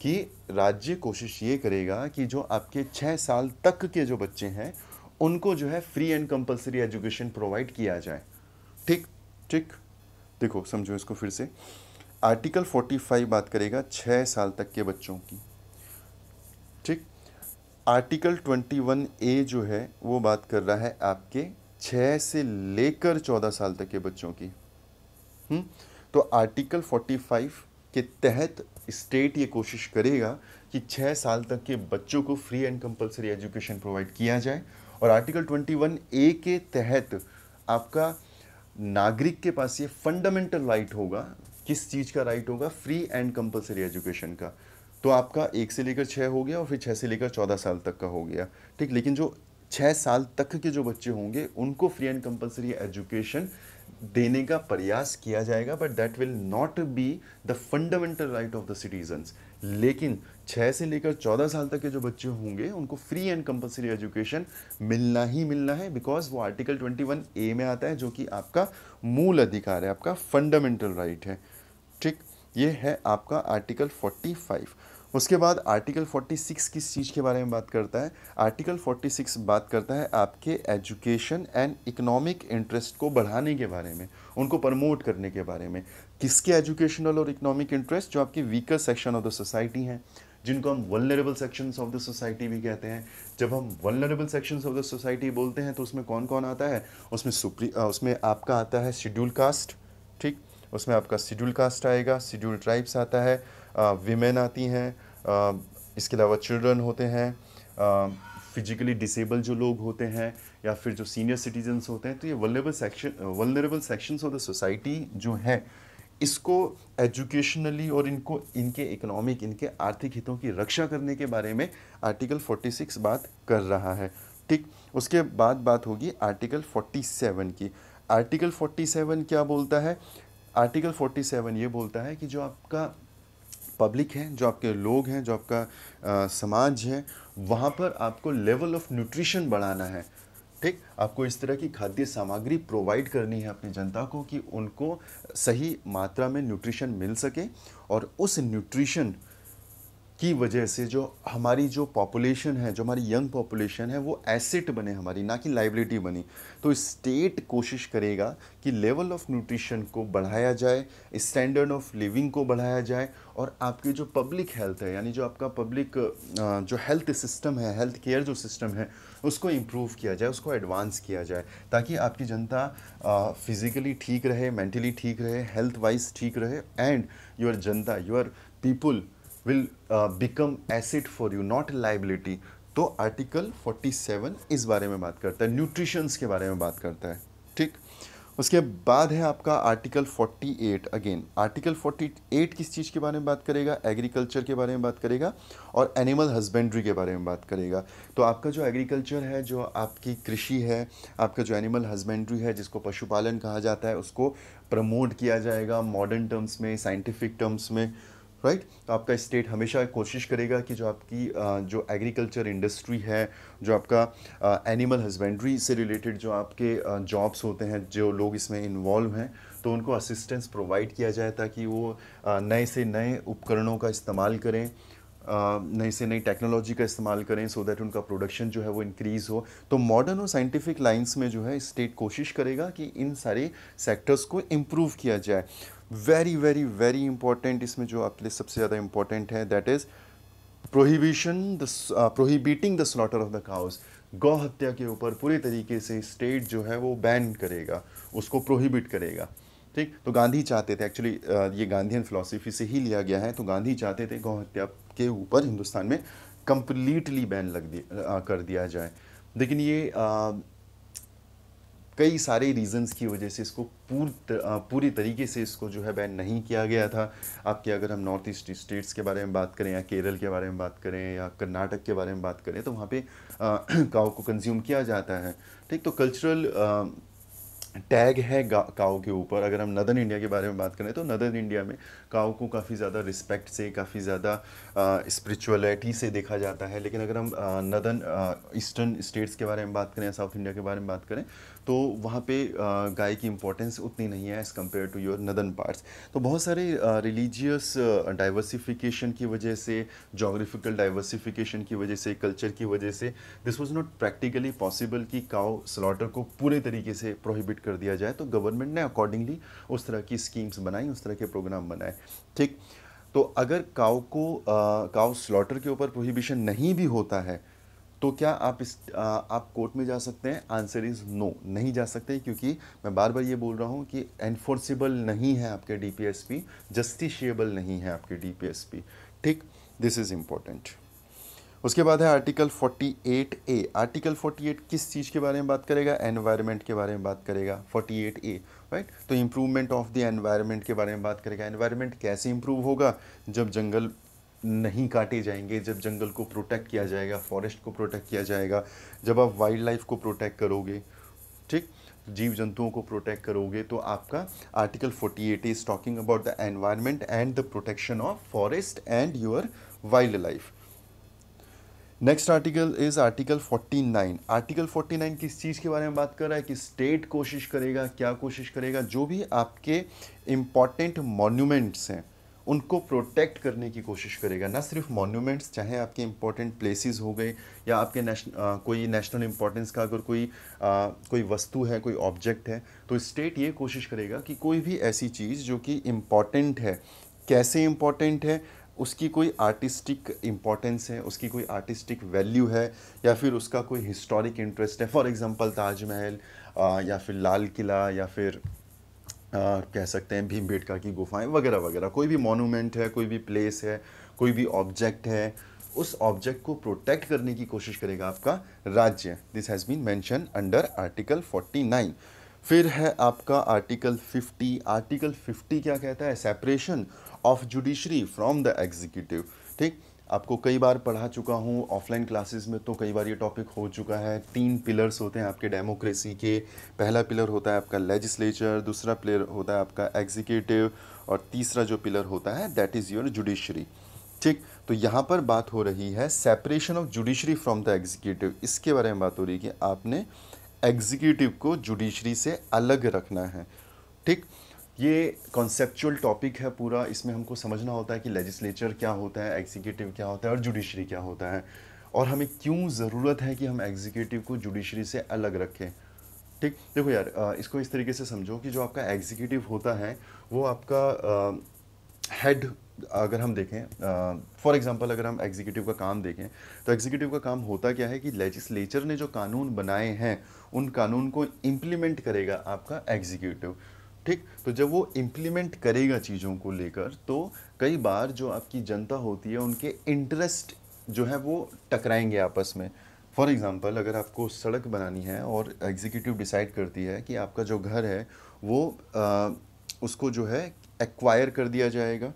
कि राज्य कोशिश ये करेगा कि जो आपके छः साल तक के जो बच्चे हैं, उनको जो है free and compulsory education provide किया जाए। ठीक ठीक? देखो, समझो इसको फिर से। आर्टिकल 45 बात करेगा छः साल तक के बच्चों की ठीक आर्टिकल 21 ए जो है, वो बात कर रहा है आपके छः से लेकर चौदह साल तक के बच्चों की हुँ? हम्म? तो आर्टिकल 45 के तहत स्टेट ये कोशिश करेगा कि छः साल तक के बच्चों को free and compulsory education provide किया जाए और आर्टिकल 21 ए के तहत आपका नागरिक के पास ये फंडामेंटल राइट होगा किस चीज़ का राइट होगा? फ्री एंड कंपलसरी एजुकेशन का। तो आपका एक से लेकर छः हो गया और फिर छः से लेकर चौदह साल तक का हो गया। ठीक, लेकिन जो छः साल तक के जो बच्चे होंगे, उनको फ्री एंड कंपलसरी एजुकेशन देने का प्रयास किया जाएगा but that will not be the fundamental right of the citizens लेकिन छः से लेकर चौदह साल तक के जो बच्चे होंगे, उनको फ्री एंड कंपलसरी एजुकेशन मिलना ही मिलना है बिकॉज़ वो आर्टिकल 21 ए में आता है, जो कि आपका मूल अधिकार है, आपका फंडामेंटल राइट है। ये है आपका आर्टिकल 45 उसके बाद आर्टिकल 46 किस चीज़ के बारे में बात करता है? आर्टिकल 46 बात करता है आपके एजुकेशन एंड इकोनॉमिक इंटरेस्ट को बढ़ाने के बारे में, उनको प्रमोट करने के बारे में। किसके एजुकेशनल और इकोनॉमिक इंटरेस्ट जो आपके weaker section of the society हैं, जिनको हम vulnerable sections of the society भी कहते हैं। जब हम vulnerable sections of the society बोलते हैं तो उसमें कौन कौन आता है? उसमें सुप्री उसमें आपका आता है शेड्यूल कास्ट उसमें आपका शेड्यूल कास्ट आएगा शेड्यूल ट्राइब्स आता है विमेन आती हैं इसके अलावा चिल्ड्रन होते हैं फिजिकली डिसेबल जो लोग होते हैं, या फिर जो सीनियर सिटीजन्स होते हैं तो ये vulnerable section vulnerable sections of the society जो है, इसको एजुकेशनली और इनको, इनके इकोनॉमिक इनके आर्थिक हितों की रक्षा करने के बारे में आर्टिकल 46 बात कर रहा है। ठीक, उसके बाद बात होगी आर्टिकल 47 की। आर्टिकल 47 क्या बोलता है? आर्टिकल 47 ये बोलता है कि जो आपका पब्लिक है जो आपके लोग हैं जो आपका आ, समाज है वहाँ पर आपको लेवल ऑफ़ न्यूट्रिशन बढ़ाना है। ठीक? आपको इस तरह की खाद्य सामग्री प्रोवाइड करनी है अपनी जनता को कि उनको सही मात्रा में न्यूट्रिशन मिल सके और उस न्यूट्रिशन की वजह से जो हमारी जो पॉपुलेशन है, जो हमारी यंग पॉपुलेशन है, वो एसेट बने हमारी, ना कि लाइबिलिटी बनी। तो स्टेट कोशिश करेगा कि लेवल ऑफ़ न्यूट्रिशन को बढ़ाया जाए स्टैंडर्ड ऑफ़ लिविंग को बढ़ाया जाए, और आपकी जो पब्लिक हेल्थ है, यानी जो आपका पब्लिक जो हेल्थ सिस्टम है हेल्थ केयर जो सिस्टम है, उसको इम्प्रूव किया जाए, उसको एडवांस किया जाए, ताकि आपकी जनता फिज़िकली ठीक रहे मेंटली ठीक रहे हेल्थ वाइज ठीक रहे and your Janata your people will become asset for you not liability तो आर्टिकल 47 इस बारे में बात करता है न्यूट्रिशंस के बारे में बात करता है, ठीक? उसके बाद है आपका आर्टिकल 48 अगेन आर्टिकल 48 किस चीज़ के बारे में बात करेगा? एग्रीकल्चर के बारे में बात करेगा और एनिमल हस्बेंड्री के बारे में बात करेगा। तो आपका जो एग्रीकल्चर है, जो आपकी कृषि है, आपका जो एनिमल हस्बेंड्री है, जिसको पशुपालन कहा जाता है, उसको प्रमोट किया जाएगा मॉडर्न टर्म्स में साइंटिफिक टर्म्स में। Right right? तो आपका स्टेट हमेशा कोशिश करेगा कि जो आपकी जो एग्रीकल्चर इंडस्ट्री है, जो आपका एनिमल हस्बेंड्री से रिलेटेड जो आपके जॉब्स होते हैं, जो लोग इसमें इन्वॉल्व हैं तो उनको असिस्टेंस प्रोवाइड किया जाए ताकि वो नए से नए उपकरणों का इस्तेमाल करें नई से नई टेक्नोलॉजी का इस्तेमाल करें सो दैट उनका प्रोडक्शन जो है वो इंक्रीज़ हो तो मॉडर्न और साइंटिफिक लाइंस में जो है स्टेट कोशिश करेगा कि इन सारे सेक्टर्स को इम्प्रूव किया जाए वेरी वेरी वेरी इंपॉर्टेंट इसमें जो आपके लिए सबसे ज़्यादा इंपॉर्टेंट है that is prohibition the prohibiting the slaughter of the cows गौ हत्या के ऊपर पूरे तरीके से स्टेट जो है वो बैन करेगा उसको प्रोहिबिट करेगा। ठीक? तो गांधी चाहते थे एक्चुअली ये गांधीन फिलोसफी से ही लिया गया है तो गांधी चाहते थे गौ हत्या के ऊपर हिंदुस्तान में कंप्लीटली बैन लग दिया कर दिया जाए। लेकिन ये आ, कई सारे रीजंस की वजह से इसको पूर पूरी तरीके से इसको जो है बैन नहीं किया गया था। आपके अगर हम नॉर्थ ईस्ट स्टेट्स के बारे में बात करें या केरल के बारे में बात करें या कर्नाटक के बारे में बात करें तो वहाँ पे (clears throat) काव को कंज्यूम किया जाता है। ठीक तो कल्चरल टैग है काओ के ऊपर। अगर हम नदन इंडिया के बारे में बात करें तो नदन इंडिया में काओ को काफ़ी ज़्यादा रिस्पेक्ट से, काफ़ी ज़्यादा स्पिरिचुअलिटी से देखा जाता है। लेकिन अगर हम नदन ईस्टर्न स्टेट्स के बारे में बात करें साउथ इंडिया के बारे में बात करें तो वहाँ पे गाय की इम्पोर्टेंस उतनी नहीं है as compare to your northern parts तो बहुत सारे रिलीजियस डाइवर्सिफिकेशन की वजह से जोग्राफिकल डाइवर्सिफिकेशन की वजह से कल्चर की वजह से this was not practically possible कि काउ स्लॉटर को पूरे तरीके से प्रोहिबिट कर दिया जाए। तो गवर्नमेंट ने अकॉर्डिंगली उस तरह की स्कीम्स बनाई, उस तरह के प्रोग्राम बनाए। ठीक? तो अगर काउ को काउ स्लॉटर के ऊपर प्रोहिबिशन नहीं भी होता है तो क्या आप इस आ, आप कोर्ट में जा सकते हैं? Answer is no. नहीं जा सकते क्योंकि मैं बार बार ये बोल रहा हूँ कि एनफोर्सेबल नहीं है आपके डीपीएसपी जस्टिशिएबल नहीं है आपके डीपीएसपी ठीक दिस इज़ इम्पोर्टेंट उसके बाद है आर्टिकल 48 ए आर्टिकल 48 किस चीज़ के बारे में बात करेगा? एनवायरनमेंट के बारे में बात करेगा। 48 ए राइट तो इम्प्रूवमेंट ऑफ़ द एनवायरनमेंट के बारे में बात करेगा। एनवायरनमेंट कैसे इम्प्रूव होगा? जब जंगल नहीं काटे जाएँगे जब जंगल को प्रोटेक्ट किया जाएगा फॉरेस्ट को प्रोटेक्ट किया जाएगा, जब आप वाइल्ड लाइफ को प्रोटेक्ट करोगे, ठीक? जीव जंतुओं को प्रोटेक्ट करोगे तो आपका article 48 is talking about the environment and the protection of forest and your wild life next article is article 49 article 49 किस चीज़ के बारे में बात कर रहा है? कि स्टेट कोशिश करेगा, क्या कोशिश करेगा? जो भी आपके इंपॉर्टेंट मॉन्यूमेंट्स हैं उनको प्रोटेक्ट करने की कोशिश करेगा। ना सिर्फ़ मॉन्यूमेंट्स चाहे आपके इंपॉर्टेंट प्लेसेस हो गए या आपके नेशनल कोई नेशनल इंपॉर्टेंस का अगर कोई आ, कोई वस्तु है कोई ऑब्जेक्ट है तो स्टेट ये कोशिश करेगा कि कोई भी ऐसी चीज़ जो कि इंपॉर्टेंट है कैसे इंपॉर्टेंट है उसकी कोई आर्टिस्टिक इम्पॉर्टेंस है उसकी कोई आर्टिस्टिक वैल्यू है या फिर उसका कोई हिस्टोरिक इंटरेस्ट है। फॉर एग्ज़ाम्पल ताजमहल या फिर लाल किला या फिर आ, कह सकते हैं भीम बेटका की गुफाएँ वगैरह वगैरह। कोई भी मोनूमेंट है कोई भी प्लेस है कोई भी ऑब्जेक्ट है उस ऑब्जेक्ट को प्रोटेक्ट करने की कोशिश करेगा आपका राज्य। This has been mention under article 49 फिर है आपका आर्टिकल 50 आर्टिकल 50 क्या कहता है? Separation of judiciary from the executive ठीक? आपको कई बार पढ़ा चुका हूँ ऑफलाइन क्लासेस में तो कई बार ये टॉपिक हो चुका है। तीन पिलर्स होते हैं आपके डेमोक्रेसी के। पहला पिलर होता है आपका लेजिस्लेचर दूसरा पिलर होता है आपका एग्जीक्यूटिव और तीसरा जो पिलर होता है दैट इज़ योर जुडिशरी ठीक तो यहाँ पर बात हो रही है separation of judiciary from the executive इसके बारे में बात हो रही है कि आपने एग्जीक्यूटिव को जुडिशरी से अलग रखना है। ठीक ये कॉन्सेप्चुअल टॉपिक है पूरा, इसमें हमको समझना होता है कि लेजिस्लेचर क्या होता है एग्जीक्यूटिव क्या होता है और जुडिशरी क्या होता है। और हमें क्यों ज़रूरत है कि हम एग्जीक्यूटिव को जुडिशरी से अलग रखें? ठीक? देखो यार इसको इस तरीके से समझो कि जो आपका एग्जीक्यूटिव होता है, वो आपका हेड अगर हम देखें फॉर एग्जांपल अगर हम एग्जीक्यूटिव का काम देखें तो एग्जीक्यूटिव का काम होता क्या है कि लेजिस्लेचर ने जो कानून बनाए हैं, उन कानून को इम्प्लीमेंट करेगा आपका एग्जीक्यूटिव ठीक? तो जब वो इम्प्लीमेंट करेगा चीज़ों को लेकर तो कई बार जो आपकी जनता होती है उनके इंटरेस्ट जो है वो टकराएँगे आपस में। फॉर एग्ज़ाम्पल अगर आपको सड़क बनानी है और एग्जीक्यूटिव डिसाइड करती है कि आपका जो घर है वो आ, उसको जो है एक्वायर कर दिया जाएगा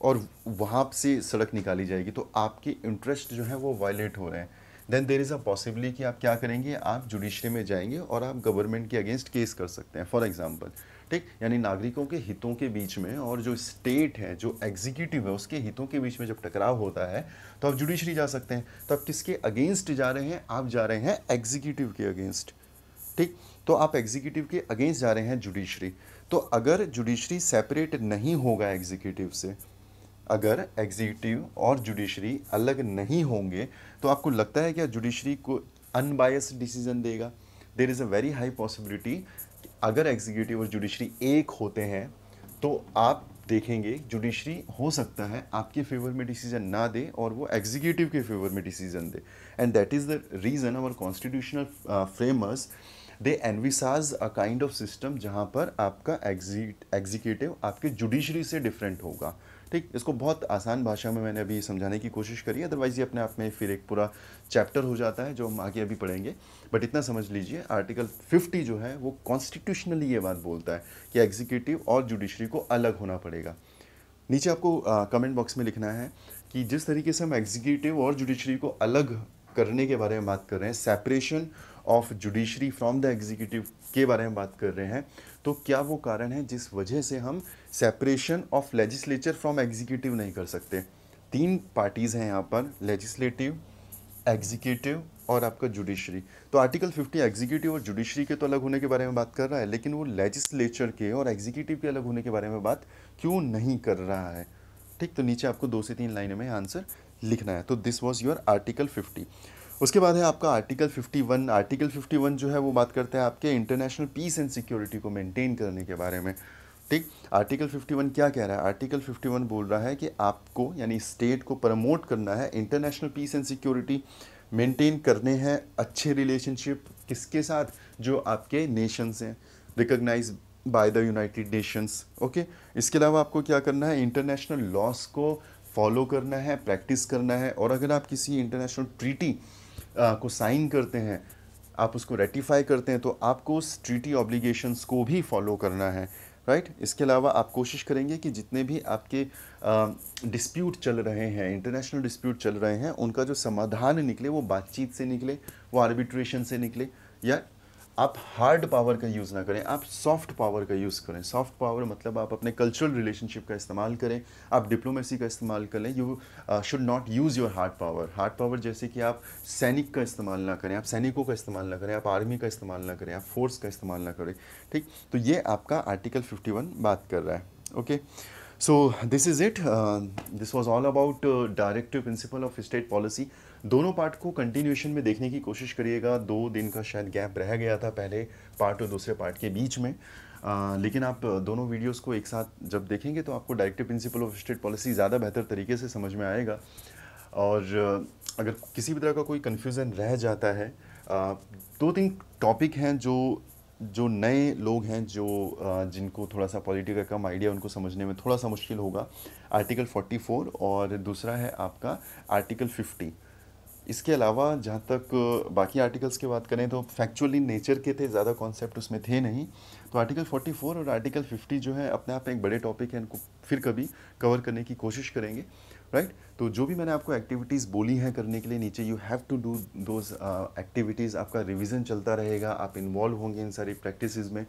और वहाँ से सड़क निकाली जाएगी तो आपके इंटरेस्ट जो है वो वायलेट हो रहे हैं। Then there is a possibility कि आप क्या करेंगे? आप जुडिशरी में जाएँगे और आप गवर्नमेंट के अगेंस्ट केस कर सकते हैं। फॉर एग्जांपल ठीक? यानी नागरिकों के हितों के बीच में और जो स्टेट है, जो एग्जीक्यूटिव है, उसके हितों के बीच में जब टकराव होता है तो आप जुडिशरी जा सकते हैं। तो आप किसके अगेंस्ट जा रहे हैं? आप जा रहे हैं एग्जीक्यूटिव के अगेंस्ट ठीक? तो आप एग्जीक्यूटिव के अगेंस्ट जा रहे हैं जुडिशरी तो अगर जुडिशरी सेपरेट नहीं होगा एग्जीक्यूटिव से, अगर एग्जीक्यूटिव और जुडिशरी अलग नहीं होंगे तो आपको लगता है क्या जुडिशरी को अनबायस डिसीज़न देगा। There is a very high possibility अगर एग्जीक्यूटिव और जुडिशरी एक होते हैं तो आप देखेंगे जुडिशरी हो सकता है आपके फेवर में डिसीज़न ना दे और वो एग्जीक्यूटिव के फेवर में decision they. And that is the reason our constitutional framers they envisage a kind of system जहाँ पर आपका एग्जीक्यूटिव आपके जुडिशरी से डिफरेंट होगा. ठीक, इसको बहुत आसान भाषा में मैंने अभी समझाने की कोशिश करी अदरवाइज़ ये अपने आप में फिर एक पूरा चैप्टर हो जाता है, जो हम आगे अभी पढ़ेंगे। बट इतना समझ लीजिए आर्टिकल 50 जो है, वो कॉन्स्टिट्यूशनली ये बात बोलता है कि एग्जीक्यूटिव और जुडिशरी को अलग होना पड़ेगा। नीचे आपको कमेंट बॉक्स में लिखना है कि जिस तरीके से हम एग्जीक्यूटिव और जुडिशरी को अलग करने के बारे में बात कर रहे हैं separation of judiciary from the executive के बारे में बात कर रहे हैं तो क्या वो कारण है जिस वजह से हम separation of legislature from executive नहीं कर सकते? तीन पार्टीज़ हैं यहाँ पर लेजिस्लेटिव एग्जीक्यूटिव और आपका जुडिशरी तो आर्टिकल 50 एग्जीक्यूटिव और जुडिशरी के तो अलग होने के बारे में बात कर रहा है, लेकिन वो लेजिस्लेचर के और एग्जीक्यूटिव के अलग होने के बारे में बात क्यों नहीं कर रहा है? ठीक तो नीचे आपको दो से तीन लाइनों में आंसर लिखना है। तो this was your article fifty उसके बाद है आपका आर्टिकल 51 आर्टिकल 51 जो है वो बात करते हैं आपके इंटरनेशनल पीस एंड सिक्योरिटी को मेंटेन करने के बारे में। ठीक? आर्टिकल 51 क्या कह रहा है? आर्टिकल 51 बोल रहा है कि आपको, यानी स्टेट को प्रमोट करना है international peace and security maintain करने हैं, अच्छे रिलेशनशिप किसके साथ? जो आपके नेशंस हैं। Recognise by the United Nations okay इसके अलावा आपको क्या करना है? इंटरनेशनल लॉस को फॉलो करना है प्रैक्टिस करना है। और अगर आप किसी इंटरनेशनल ट्रीटी को साइन करते हैं, आप उसको रेटिफाई करते हैं तो आपको उस ट्रीटी ऑब्लिगेशंस को भी फॉलो करना है, राइट right? इसके अलावा आप कोशिश करेंगे कि जितने भी आपके डिस्प्यूट चल रहे हैं, इंटरनेशनल डिस्प्यूट चल रहे हैं, उनका जो समाधान निकले, वो बातचीत से निकले, वो आर्बिट्रेशन से निकले, या आप हार्ड पावर का यूज़ ना करें, आप सॉफ्ट पावर का यूज़ करें। सॉफ्ट पावर मतलब आप अपने कल्चरल रिलेशनशिप का इस्तेमाल करें, आप डिप्लोमेसी का इस्तेमाल करें you should not use your hard power hard power जैसे कि आप सैनिक का इस्तेमाल ना करें, आप सैनिकों का इस्तेमाल ना करें, आप आर्मी का इस्तेमाल ना करें, आप फोर्स का इस्तेमाल ना करें। ठीक? तो ये आपका आर्टिकल फिफ्टी बात कर रहा है। Okay so this is it this was all about directive principle of state policy दोनों पार्ट को कंटिन्यूशन में देखने की कोशिश करिएगा। दो दिन का शायद गैप रह गया था पहले पार्ट और दूसरे पार्ट के बीच में। आ, लेकिन आप दोनों वीडियोस को एक साथ जब देखेंगे तो आपको directive principle of state policy ज़्यादा बेहतर तरीके से समझ में आएगा। और अगर किसी भी तरह का कोई कन्फ्यूज़न रह जाता है आ, दो तीन टॉपिक हैं जो जो नए लोग हैं जो जिनको थोड़ा सा पॉलिटी का कम आइडिया उनको समझने में थोड़ा सा मुश्किल होगा। आर्टिकल 44 और दूसरा है आपका आर्टिकल 50 इसके अलावा जहाँ तक बाकी आर्टिकल्स की बात करें तो फैक्चुअली नेचर के थे, ज़्यादा कॉन्सेप्ट उसमें थे नहीं तो आर्टिकल 44 और आर्टिकल 50 जो है, अपने आप एक बड़े टॉपिक है, इनको फिर कभी कवर करने की कोशिश करेंगे राइट right? तो जो भी मैंने आपको एक्टिविटीज़ बोली हैं करने के लिए नीचे you have to do those activities आपका रिविज़न चलता रहेगा, आप इन्वॉल्व होंगे इन सारी प्रैक्टिस में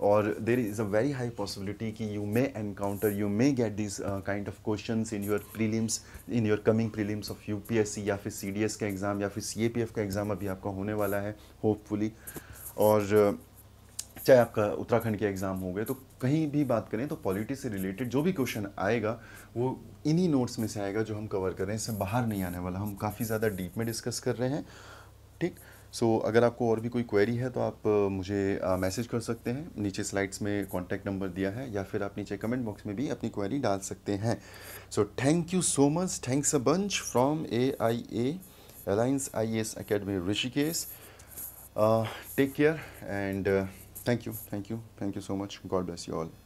और there is a very high possibility कि you may encounter you may get this kind of question in your prelims in your coming prelims of U P S C या फिर सी डी एस का exam या फिर C A P F का exam अभी आपका होने वाला है होपफुली और चाहे आपका उत्तराखंड के एग्ज़ाम हो गए तो कहीं भी बात करें तो पॉलिटिक्स से रिलेटेड जो भी क्वेश्चन आएगा, वो इन्हीं नोट्स में से आएगा जो हम कवर कर रहे हैं, इससे बाहर नहीं आने वाला। हम काफ़ी ज़्यादा डीप में डिस्कस कर रहे हैं, ठीक? सो so, अगर आपको और भी कोई क्वेरी है तो आप मुझे मैसेज कर सकते हैं। नीचे स्लाइड्स में कॉन्टैक्ट नंबर दिया है या फिर आप नीचे कमेंट बॉक्स में भी अपनी क्वेरी डाल सकते हैं। So thank you so much thanks a bunch from A I A alliance I S academy Rishikesh take care and thank you thank you thank you so much God bless you all.